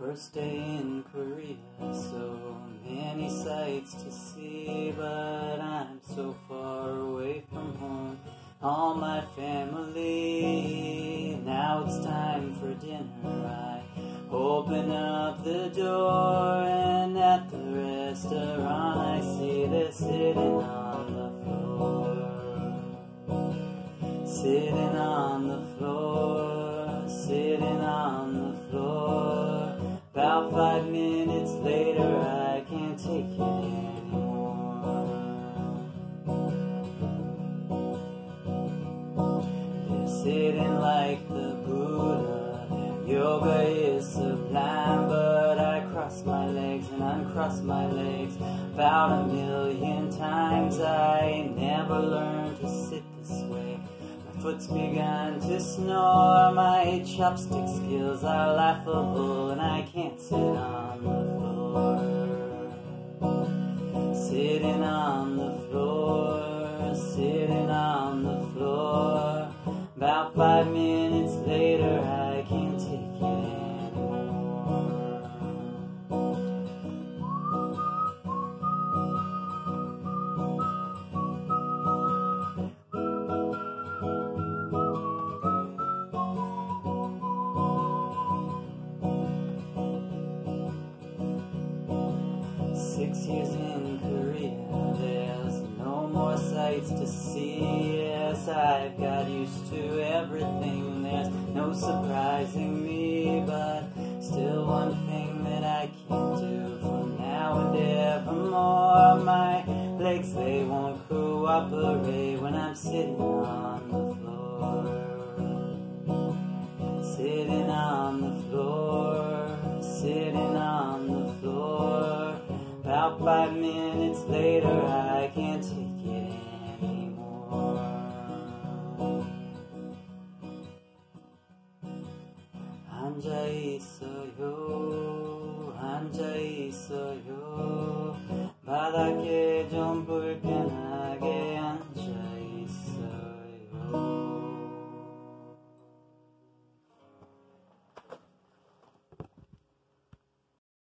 First day in Korea, so many sights to see, but I'm so far away from home. All my family, now it's time for dinner. I open up the door, and at the restaurant, I see they're sitting on the floor. Sitting on the floor, About five minutes later, I can't take it anymore. They're sitting like the Buddha. Yoga is sublime, but I cross my legs and uncross my legs about a million times. I never learned to sit this way. My foot's begun to snore. My chopstick skills are laughable, and I can't sit on the floor. Sitting on the floor, sitting on the floor. About five minutes later, I Six years in Korea, there's no more sights to see. Yes, I've got used to everything. There's no surprising me, but still one thing that I can't do from now and evermore. My legs, they won't cooperate when I'm sitting on the floor. Sitting five minutes later, I can't take it anymore. 앉아 있어요, 앉아 있어요. 바닥에 좀 불편한